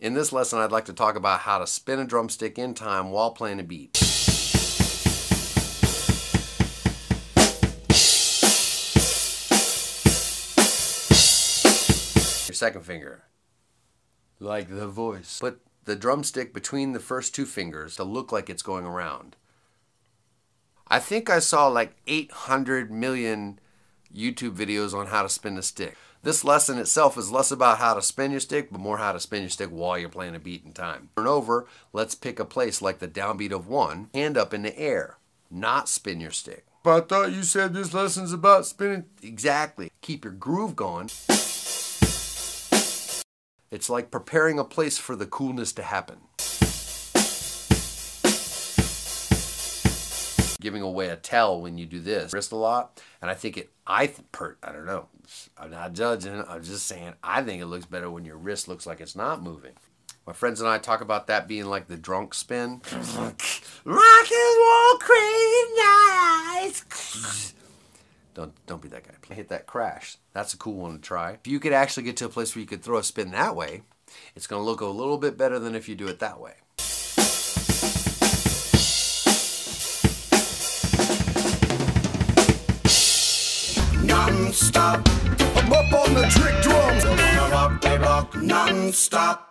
In this lesson, I'd like to talk about how to spin a drumstick in time while playing a beat. Your second finger, like the voice. Put the drumstick between the first two fingers to look like it's going around. I think I saw like 800 million YouTube videos on how to spin a stick. This lesson itself is less about how to spin your stick, but more how to spin your stick while you're playing a beat in time. Turn over, let's pick a place like the downbeat of one, hand up in the air, not spin your stick. But I thought you said this lesson's about spinning. Exactly. Keep your groove going. It's like preparing a place for the coolness to happen. Giving away a tell when you do this. Wrist a lot. And i think it i per i don't know. I'm not judging. I'm just saying i think it looks better when your wrist looks like it's not moving. My friends and i talk about that being like the drunk spin. Rock and roll crazy nights. Don't don't be that guy. Hit that crash. That's a cool one to try. If you could actually get to a place where you could throw a spin that way it's going to look a little bit better than if you do it that way non-stop. I'm up on the trick drums. Rock, they rock non-stop.